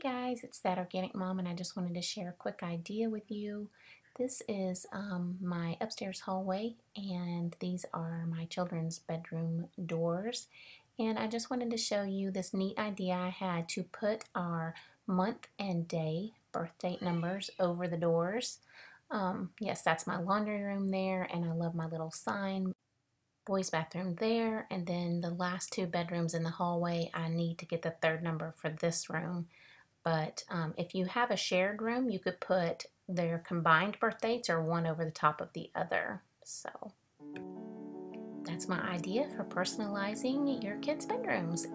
guys, it's That Organic Mom and I just wanted to share a quick idea with you. This is um, my upstairs hallway and these are my children's bedroom doors. And I just wanted to show you this neat idea I had to put our month and day birth date numbers over the doors. Um, yes, that's my laundry room there and I love my little sign boys bathroom there and then the last two bedrooms in the hallway I need to get the third number for this room but um, if you have a shared room you could put their combined birth dates or one over the top of the other. So that's my idea for personalizing your kids bedrooms